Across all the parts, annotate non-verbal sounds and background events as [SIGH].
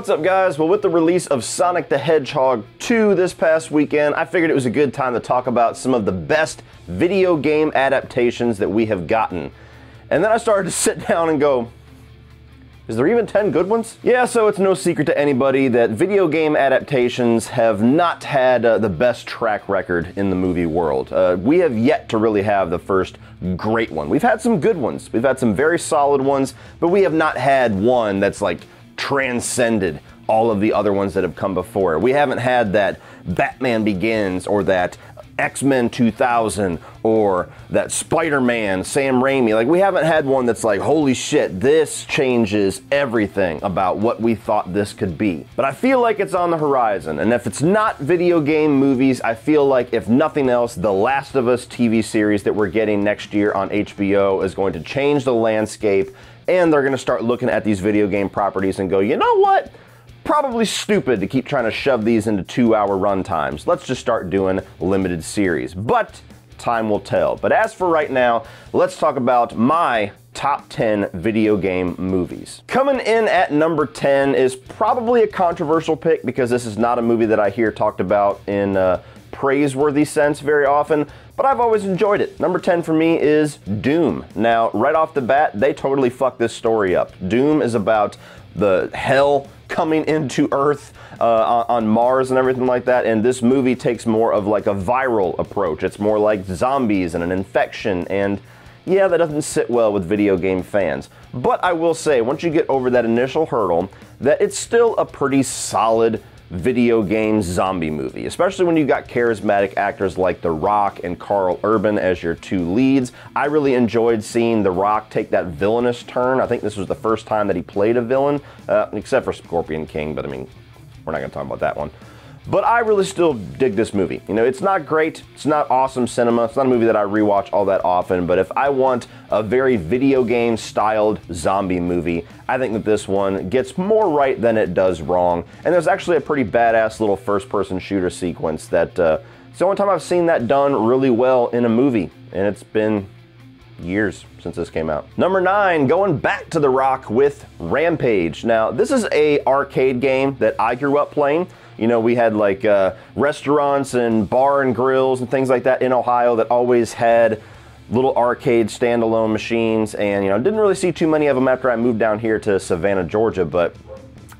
What's up, guys? Well, with the release of Sonic the Hedgehog 2 this past weekend, I figured it was a good time to talk about some of the best video game adaptations that we have gotten. And then I started to [LAUGHS] sit down and go, is there even 10 good ones? Yeah, so it's no secret to anybody that video game adaptations have not had uh, the best track record in the movie world. Uh, we have yet to really have the first great one. We've had some good ones, we've had some very solid ones, but we have not had one that's like transcended all of the other ones that have come before. We haven't had that Batman Begins or that X Men 2000 or that Spider Man, Sam Raimi. Like, we haven't had one that's like, holy shit, this changes everything about what we thought this could be. But I feel like it's on the horizon. And if it's not video game movies, I feel like, if nothing else, The Last of Us TV series that we're getting next year on HBO is going to change the landscape. And they're going to start looking at these video game properties and go, you know what? probably stupid to keep trying to shove these into two hour run times. Let's just start doing limited series. But time will tell. But as for right now, let's talk about my top 10 video game movies. Coming in at number 10 is probably a controversial pick because this is not a movie that I hear talked about in a praiseworthy sense very often, but I've always enjoyed it. Number 10 for me is Doom. Now, right off the bat, they totally fucked this story up. Doom is about the hell coming into Earth uh, on Mars and everything like that. And this movie takes more of like a viral approach. It's more like zombies and an infection. And yeah, that doesn't sit well with video game fans. But I will say, once you get over that initial hurdle, that it's still a pretty solid video game zombie movie, especially when you've got charismatic actors like The Rock and Karl Urban as your two leads. I really enjoyed seeing The Rock take that villainous turn. I think this was the first time that he played a villain, uh, except for Scorpion King, but I mean, we're not going to talk about that one. But I really still dig this movie. You know, it's not great, it's not awesome cinema, it's not a movie that I rewatch all that often, but if I want a very video game styled zombie movie, I think that this one gets more right than it does wrong. And there's actually a pretty badass little first person shooter sequence that uh, it's the only time I've seen that done really well in a movie, and it's been years since this came out. Number nine, going back to The Rock with Rampage. Now, this is a arcade game that I grew up playing. You know, we had like uh, restaurants and bar and grills and things like that in Ohio that always had little arcade standalone machines. And, you know, didn't really see too many of them after I moved down here to Savannah, Georgia. But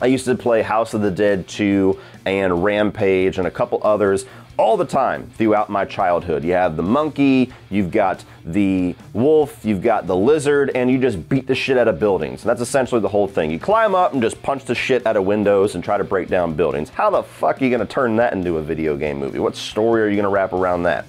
I used to play House of the Dead 2 and Rampage and a couple others all the time throughout my childhood. You have the monkey, you've got the wolf, you've got the lizard, and you just beat the shit out of buildings. That's essentially the whole thing. You climb up and just punch the shit out of windows and try to break down buildings. How the fuck are you gonna turn that into a video game movie? What story are you gonna wrap around that?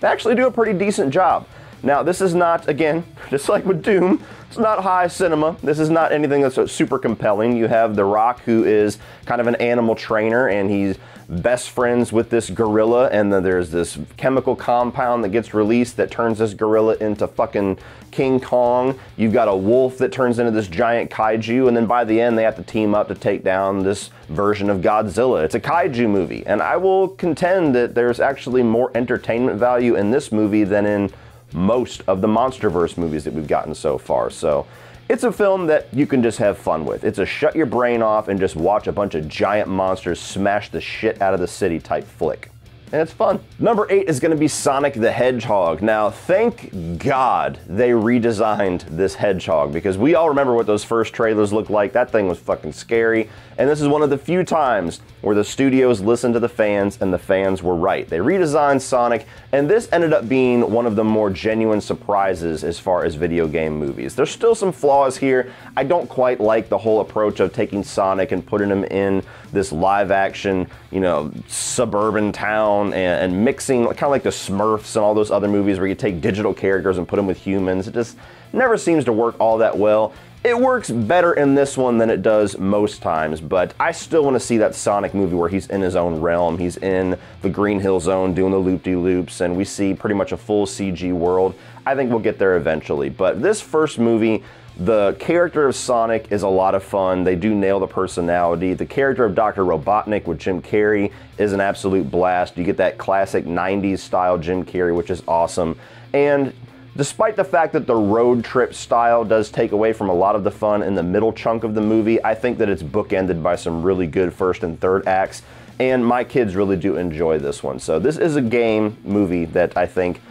They actually do a pretty decent job. Now, this is not, again, [LAUGHS] just like with Doom, it's not high cinema. This is not anything that's super compelling. You have The Rock, who is kind of an animal trainer, and he's best friends with this gorilla, and then there's this chemical compound that gets released that turns this gorilla into fucking King Kong. You've got a wolf that turns into this giant kaiju, and then by the end, they have to team up to take down this version of Godzilla. It's a kaiju movie, and I will contend that there's actually more entertainment value in this movie than in most of the MonsterVerse movies that we've gotten so far. So it's a film that you can just have fun with. It's a shut your brain off and just watch a bunch of giant monsters smash the shit out of the city type flick and it's fun. Number eight is gonna be Sonic the Hedgehog. Now, thank God they redesigned this hedgehog because we all remember what those first trailers looked like. That thing was fucking scary. And this is one of the few times where the studios listened to the fans and the fans were right. They redesigned Sonic, and this ended up being one of the more genuine surprises as far as video game movies. There's still some flaws here. I don't quite like the whole approach of taking Sonic and putting him in this live action, you know, suburban town and, and mixing, kind of like the Smurfs and all those other movies where you take digital characters and put them with humans. It just never seems to work all that well. It works better in this one than it does most times, but I still want to see that Sonic movie where he's in his own realm. He's in the Green Hill Zone doing the loop de loops, and we see pretty much a full CG world. I think we'll get there eventually, but this first movie the character of Sonic is a lot of fun. They do nail the personality. The character of Dr. Robotnik with Jim Carrey is an absolute blast. You get that classic 90s style Jim Carrey, which is awesome. And Despite the fact that the road trip style does take away from a lot of the fun in the middle chunk of the movie, I think that it's bookended by some really good first and third acts, and my kids really do enjoy this one. So this is a game movie that I think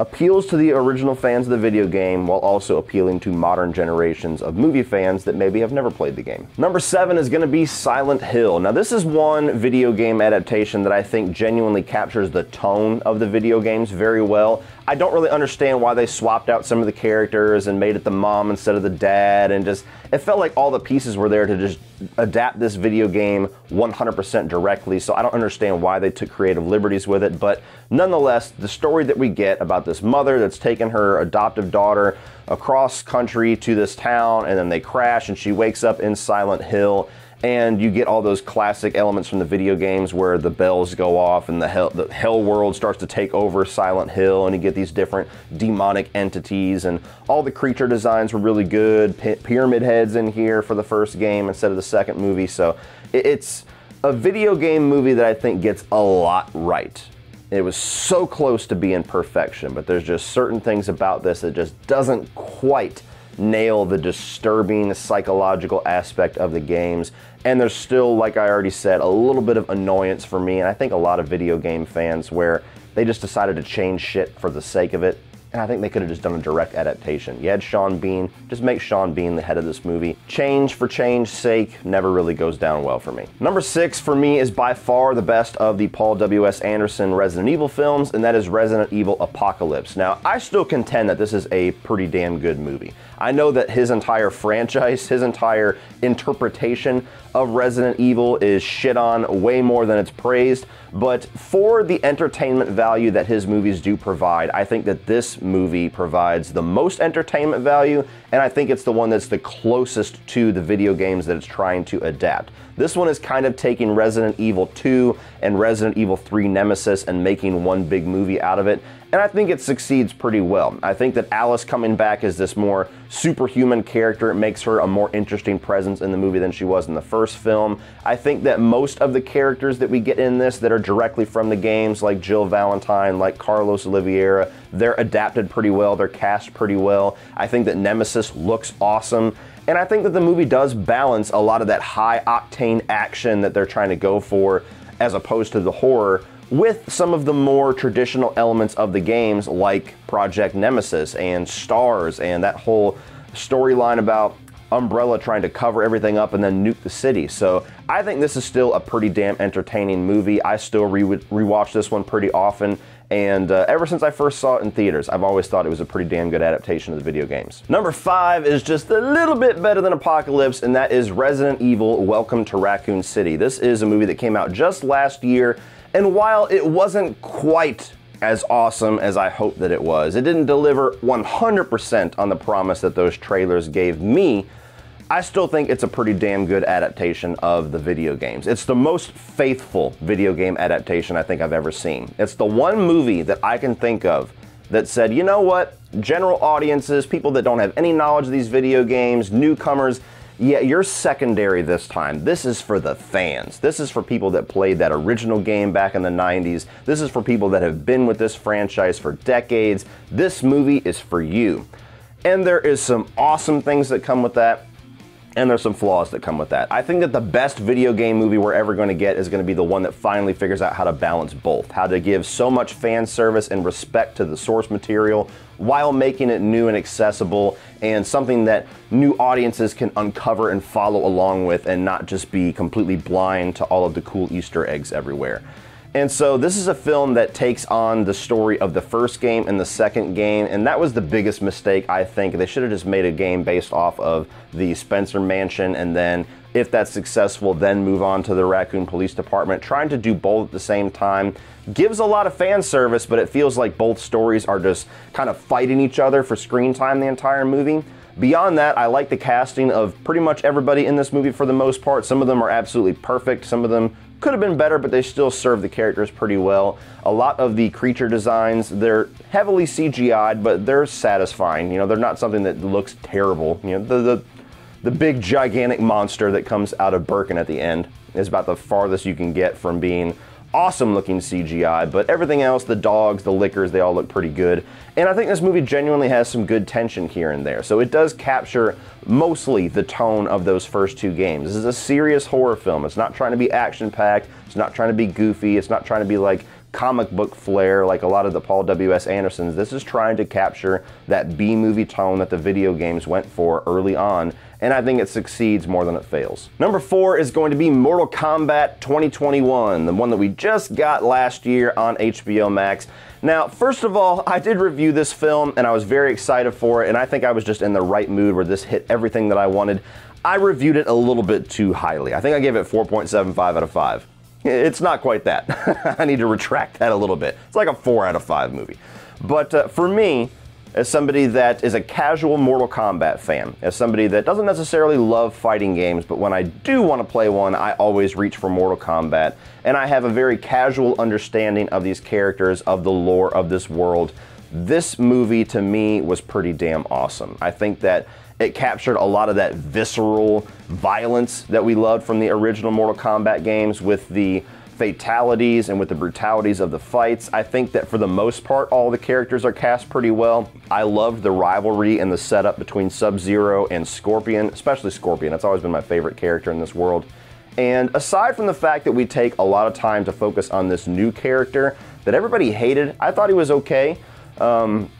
appeals to the original fans of the video game while also appealing to modern generations of movie fans that maybe have never played the game. Number seven is going to be Silent Hill. Now, this is one video game adaptation that I think genuinely captures the tone of the video games very well. I don't really understand why they swapped out some of the characters and made it the mom instead of the dad, and just it felt like all the pieces were there to just adapt this video game 100% directly. So I don't understand why they took creative liberties with it, but nonetheless, the story that we get about this mother that's taken her adoptive daughter across country to this town, and then they crash, and she wakes up in Silent Hill and you get all those classic elements from the video games where the bells go off and the hell, the hell world starts to take over Silent Hill, and you get these different demonic entities, and all the creature designs were really good. P- pyramid heads in here for the first game instead of the second movie, so it's a video game movie that I think gets a lot right. It was so close to being perfection, but there's just certain things about this that just doesn't quite nail the disturbing psychological aspect of the games. And there's still, like I already said, a little bit of annoyance for me, and I think a lot of video game fans where they just decided to change shit for the sake of it and I think they could have just done a direct adaptation. You had Sean Bean, just make Sean Bean the head of this movie. Change for change's sake never really goes down well for me. Number six for me is by far the best of the Paul W.S. Anderson Resident Evil films, and that is Resident Evil Apocalypse. Now, I still contend that this is a pretty damn good movie. I know that his entire franchise, [LAUGHS] his entire interpretation of Resident Evil is shit on way more than it's praised, but for the entertainment value that his movies do provide, I think that this movie provides the most entertainment value, and I think it's the one that's the closest to the video games that it's trying to adapt. This one is kind of taking Resident Evil 2 and Resident Evil 3 Nemesis and making one big movie out of it, and I think it succeeds pretty well. I think that Alice coming back as this more superhuman character it makes her a more interesting presence in the movie than she was in the first film. I think that most of the characters that we get in this that are directly from the games, like Jill Valentine, like Carlos Oliveira, they're adapted pretty well, they're cast pretty well. I think that Nemesis looks awesome. And I think that the movie does balance a lot of that high octane action that they're trying to go for as opposed to the horror with some of the more traditional elements of the games like Project Nemesis and Stars and that whole storyline about Umbrella trying to cover everything up and then nuke the city. So I think this is still a pretty damn entertaining movie. I still re- rewatch this one pretty often. And uh, ever since I first saw it in theaters, I've always thought it was a pretty damn good adaptation of the video games. Number five is just a little bit better than Apocalypse, and that is Resident Evil Welcome to Raccoon City. This is a movie that came out just last year, and while it wasn't quite as awesome as I hoped that it was, it didn't deliver 100% on the promise that those trailers gave me I still think it's a pretty damn good adaptation of the video games. It's the most faithful video game adaptation I think I've ever seen. It's the one movie that I can think of that said, you know what, general audiences, people that don't have any knowledge of these video games, newcomers, yeah, you're secondary this time. This is for the fans. This is for people that played that original game back in the 90s. This is for people that have been with this franchise for decades. This movie is for you. And there is some awesome things that come with that and there's some flaws that come with that. I think that the best video game movie we're ever going to get is going to be the one that finally figures out how to balance both, how to give so much fan service and respect to the source material while making it new and accessible and something that new audiences can uncover and follow along with and not just be completely blind to all of the cool Easter eggs everywhere. And so this is a film that takes on the story of the first game and the second game, and that was the biggest mistake I think. They should have just made a game based off of the Spencer Mansion, and then if that's successful, then move on to the Raccoon Police Department. Trying to do both at the same time gives a lot of fan service, but it feels like both stories are just kind of fighting each other for screen time the entire movie. Beyond that, I like the casting of pretty much everybody in this movie for the most part. Some of them are absolutely perfect, some of them could have been better, but they still serve the characters pretty well. A lot of the creature designs, they're heavily CGI'd, but they're satisfying. You know, they're not something that looks terrible. You know, the, the, the big gigantic monster that comes out of Birkin at the end is about the farthest you can get from being awesome looking CGI, but everything else, the dogs, the lickers, they all look pretty good. And I think this movie genuinely has some good tension here and there. So it does capture mostly the tone of those first two games. This is a serious horror film. It's not trying to be action packed, it's not trying to be goofy, it's not trying to be like comic book flair like a lot of the Paul W.S. Andersons. This is trying to capture that B movie tone that the video games went for early on and I think it succeeds more than it fails. Number four is going to be Mortal Kombat 2021, the one that we just got last year on HBO Max. Now, first of all, I did review this film and I was very excited for it, and I think I was just in the right mood where this hit everything that I wanted. I reviewed it a little bit too highly. I think I gave it 4.75 out of 5. It's not quite that. [LAUGHS] I need to retract that a little bit. It's like a 4 out of 5 movie. But uh, for me, as somebody that is a casual Mortal Kombat fan, as somebody that doesn't necessarily love fighting games, but when I do want to play one, I always reach for Mortal Kombat. And I have a very casual understanding of these characters, of the lore of this world. This movie to me was pretty damn awesome. I think that it captured a lot of that visceral violence that we loved from the original Mortal Kombat games with the fatalities and with the brutalities of the fights. I think that for the most part, all the characters are cast pretty well. I loved the rivalry and the setup between Sub Zero and Scorpion, especially Scorpion. That's always been my favorite character in this world. And aside from the fact that we take a lot of time to focus on this new character that everybody hated, I thought he was okay. Um,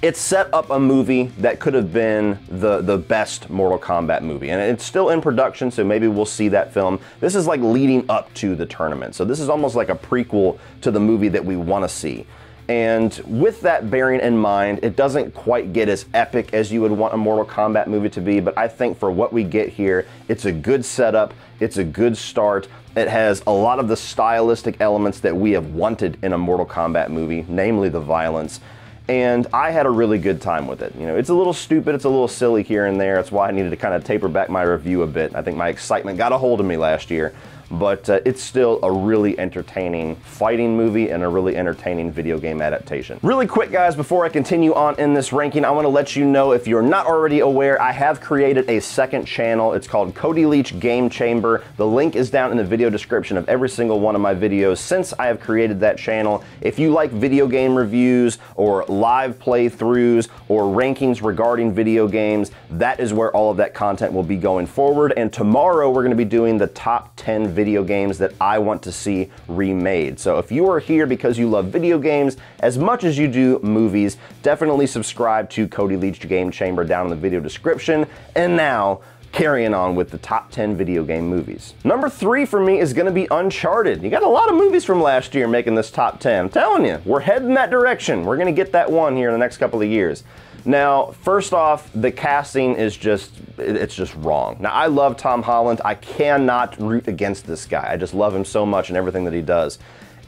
it set up a movie that could have been the, the best Mortal Kombat movie. And it's still in production, so maybe we'll see that film. This is like leading up to the tournament. So this is almost like a prequel to the movie that we want to see. And with that bearing in mind, it doesn't quite get as epic as you would want a Mortal Kombat movie to be, but I think for what we get here, it's a good setup, it's a good start. It has a lot of the stylistic elements that we have wanted in a Mortal Kombat movie, namely the violence and I had a really good time with it. You know, it's a little stupid, it's a little silly here and there. That's why I needed to kind of taper back my review a bit. I think my excitement got a hold of me last year but uh, it's still a really entertaining fighting movie and a really entertaining video game adaptation. Really quick, guys, before I continue on in this ranking, I want to let you know if you're not already aware, I have created a second channel. It's called Cody Leach Game Chamber. The link is down in the video description of every single one of my videos since I have created that channel. If you like video game reviews or live playthroughs or rankings regarding video games, that is where all of that content will be going forward. And tomorrow we're going to be doing the top 10 video games that I want to see remade. So if you are here because you love video games as much as you do movies, definitely subscribe to Cody Leach Game Chamber down in the video description. And now, carrying on with the top 10 video game movies. Number three for me is gonna be Uncharted. You got a lot of movies from last year making this top 10. I'm telling you, we're heading that direction. We're gonna get that one here in the next couple of years. Now, first off, the casting is just, it's just wrong. Now, I love Tom Holland. I cannot root against this guy. I just love him so much and everything that he does.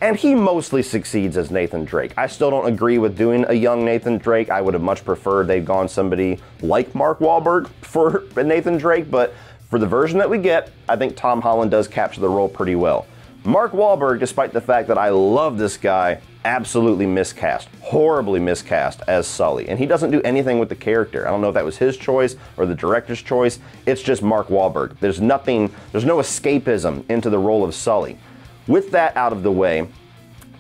And he mostly succeeds as Nathan Drake. I still don't agree with doing a young Nathan Drake. I would have much preferred they'd gone somebody like Mark Wahlberg for [LAUGHS] Nathan Drake, but for the version that we get, I think Tom Holland does capture the role pretty well. Mark Wahlberg, despite the fact that I love this guy, absolutely miscast, horribly miscast as Sully. And he doesn't do anything with the character. I don't know if that was his choice or the director's choice. It's just Mark Wahlberg. There's nothing, there's no escapism into the role of Sully. With that out of the way,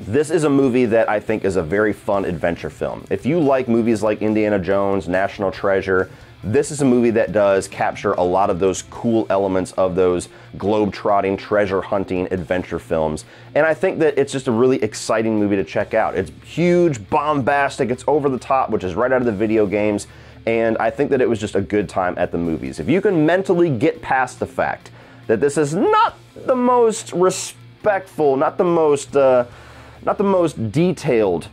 this is a movie that I think is a very fun adventure film. If you like movies like Indiana Jones, National Treasure, this is a movie that does capture a lot of those cool elements of those globe-trotting, treasure hunting adventure films. And I think that it's just a really exciting movie to check out. It's huge, bombastic, it's over the top, which is right out of the video games. And I think that it was just a good time at the movies. If you can mentally get past the fact that this is not the most respectful, not the most, uh, not the most detailed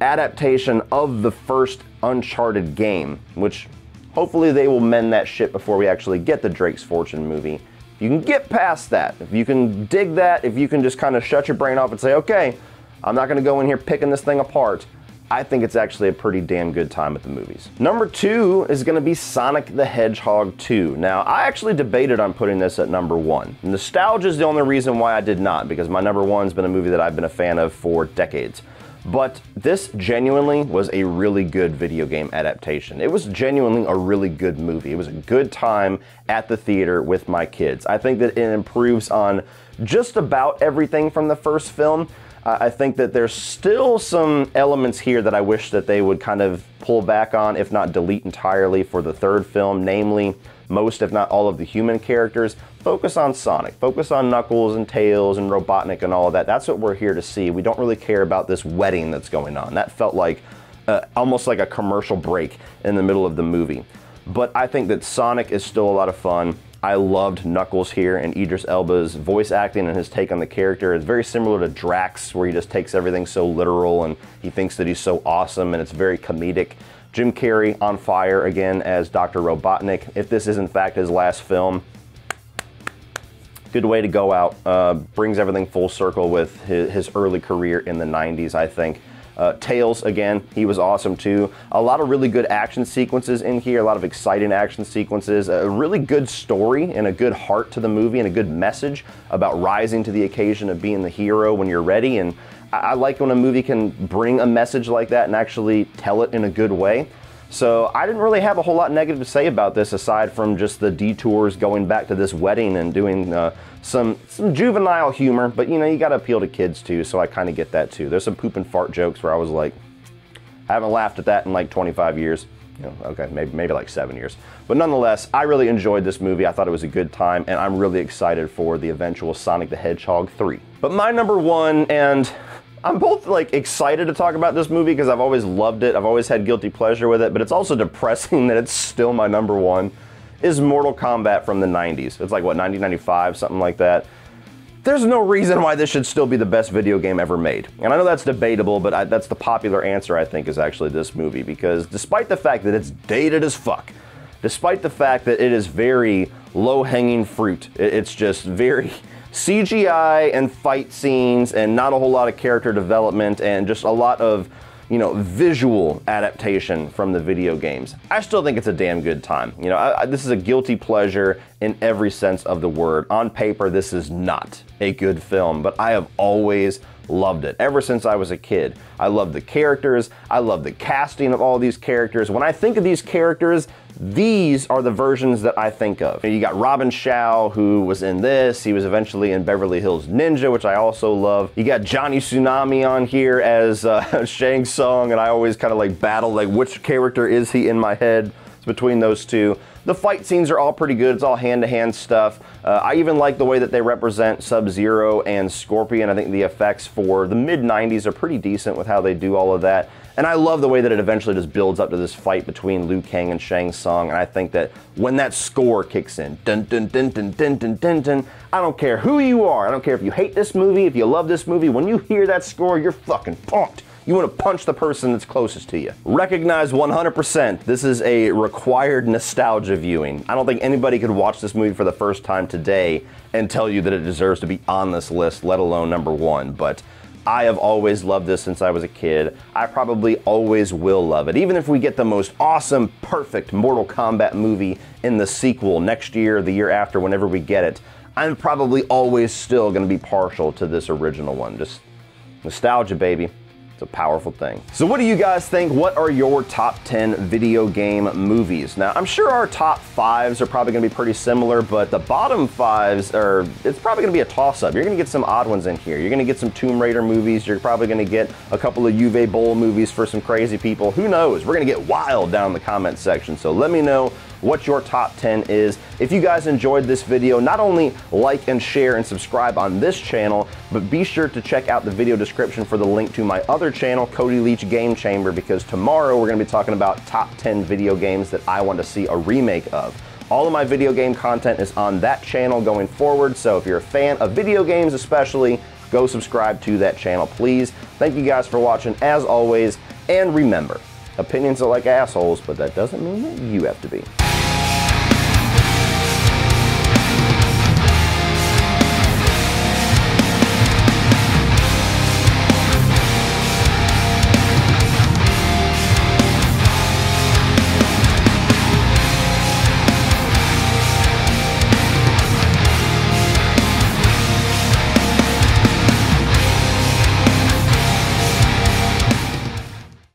adaptation of the first Uncharted game, which Hopefully they will mend that shit before we actually get the Drake's Fortune movie. If you can get past that, if you can dig that, if you can just kind of shut your brain off and say, okay, I'm not gonna go in here picking this thing apart, I think it's actually a pretty damn good time at the movies. Number two is gonna be Sonic the Hedgehog 2. Now, I actually debated on putting this at number one. Nostalgia is the only reason why I did not, because my number one's been a movie that I've been a fan of for decades. But this genuinely was a really good video game adaptation. It was genuinely a really good movie. It was a good time at the theater with my kids. I think that it improves on just about everything from the first film. Uh, I think that there's still some elements here that I wish that they would kind of pull back on, if not delete entirely for the third film, namely most, if not all, of the human characters. Focus on Sonic, focus on Knuckles and Tails and Robotnik and all of that. That's what we're here to see. We don't really care about this wedding that's going on. That felt like uh, almost like a commercial break in the middle of the movie. But I think that Sonic is still a lot of fun. I loved Knuckles here and Idris Elba's voice acting and his take on the character. It's very similar to Drax, where he just takes everything so literal and he thinks that he's so awesome and it's very comedic. Jim Carrey on fire again as Dr. Robotnik. If this is in fact his last film, good way to go out. Uh, brings everything full circle with his, his early career in the 90s, I think. Uh, Tails, again, he was awesome too. A lot of really good action sequences in here, a lot of exciting action sequences, a really good story and a good heart to the movie and a good message about rising to the occasion of being the hero when you're ready. And I, I like when a movie can bring a message like that and actually tell it in a good way. So I didn't really have a whole lot negative to say about this aside from just the detours going back to this wedding and doing uh, some some juvenile humor. But you know, you got to appeal to kids too, so I kind of get that too. There's some poop and fart jokes where I was like, I haven't laughed at that in like 25 years. You know, okay, maybe maybe like seven years. But nonetheless, I really enjoyed this movie. I thought it was a good time, and I'm really excited for the eventual Sonic the Hedgehog 3. But my number one, and I'm both like excited to talk about this movie because I've always loved it. I've always had guilty pleasure with it, but it's also [LAUGHS] depressing that it's still my number one. Is Mortal Kombat from the 90s. It's like what 1995, something like that. There's no reason why this should still be the best video game ever made. And I know that's debatable, but I, that's the popular answer I think is actually this movie because despite the fact that it's dated as fuck, despite the fact that it is very low-hanging fruit, it's just very [LAUGHS] CGI and fight scenes and not a whole lot of character development and just a lot of you know, visual adaptation from the video games. I still think it's a damn good time. You know, I, I, this is a guilty pleasure in every sense of the word. On paper, this is not a good film, but I have always loved it ever since I was a kid. I love the characters. I love the casting of all these characters. When I think of these characters, these are the versions that I think of. You got Robin Shou, who was in this. He was eventually in Beverly Hills Ninja, which I also love. You got Johnny Tsunami on here as uh, [LAUGHS] Shang Tsung, and I always kind of like battle like which character is he in my head. It's between those two. The fight scenes are all pretty good. It's all hand-to-hand stuff. Uh, I even like the way that they represent Sub-Zero and Scorpion. I think the effects for the mid-90s are pretty decent with how they do all of that. And I love the way that it eventually just builds up to this fight between Liu Kang and Shang Tsung. And I think that when that score kicks in, dun dun dun dun dun dun dun dun, I don't care who you are. I don't care if you hate this movie, if you love this movie. When you hear that score, you're fucking pumped. You want to punch the person that's closest to you. Recognize 100%, this is a required nostalgia viewing. I don't think anybody could watch this movie for the first time today and tell you that it deserves to be on this list, let alone number one. But I have always loved this since I was a kid. I probably always will love it. Even if we get the most awesome, perfect Mortal Kombat movie in the sequel next year, the year after, whenever we get it, I'm probably always still going to be partial to this original one. Just nostalgia, baby. It's a powerful thing. So what do you guys think? What are your top 10 video game movies? Now, I'm sure our top fives are probably gonna be pretty similar, but the bottom fives are, it's probably gonna be a toss up. You're gonna get some odd ones in here. You're gonna get some Tomb Raider movies. You're probably gonna get a couple of Uwe Boll movies for some crazy people. Who knows? We're gonna get wild down in the comments section. So let me know what your top 10 is. If you guys enjoyed this video, not only like and share and subscribe on this channel, but be sure to check out the video description for the link to my other channel, Cody Leach Game Chamber, because tomorrow we're gonna be talking about top 10 video games that I want to see a remake of. All of my video game content is on that channel going forward, so if you're a fan of video games especially, go subscribe to that channel, please. Thank you guys for watching, as always, and remember, opinions are like assholes, but that doesn't mean that you have to be.